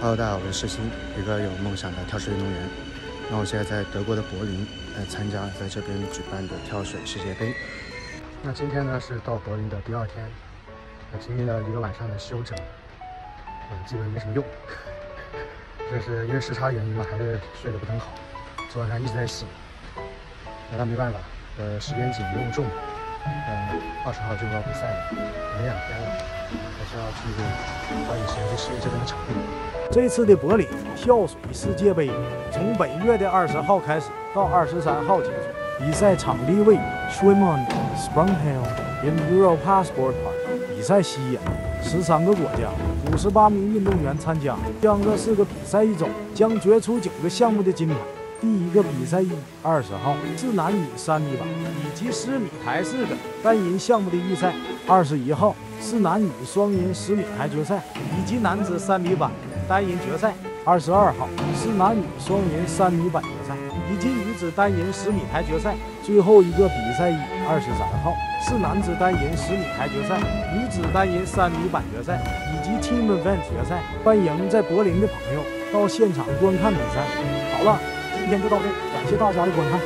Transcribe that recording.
Hello，大家好，我是世新，一个有梦想的跳水运动员。那我现在在德国的柏林来参加在这边举办的跳水世界杯。那今天呢是到柏林的第二天，那经历了一个晚上的休整，嗯，基本没什么用。这是因为时差原因嘛，还是睡得不很好，昨晚上一直在醒。那没办法，呃，时间紧，任务重，呃，二十号就要比赛了，没两天，还是要去抓紧时间去适应这边的场地。这次的柏林跳水世界杯从本月的二十号开始到二十三号结束。比赛场地为 Schwimmon Sprunghill in Europassport Park。比赛吸引了十三个国家，五十八名运动员参加。将这四个比赛一周将决出九个项目的金牌。第一个比赛一二十号是男女三米板以及十米台式的单人项目的预赛。二十一号是男女双人十米台决赛以及男子三米板。单人决赛，二十二号是男女双人三米板决赛，以及女子单人十米台决赛。最后一个比赛一二十三号是男子单人十米台决赛，女子单人三米板决赛，以及 team event 决赛。欢迎在柏林的朋友到现场观看比赛。好了，今天就到这，感谢大家的观看。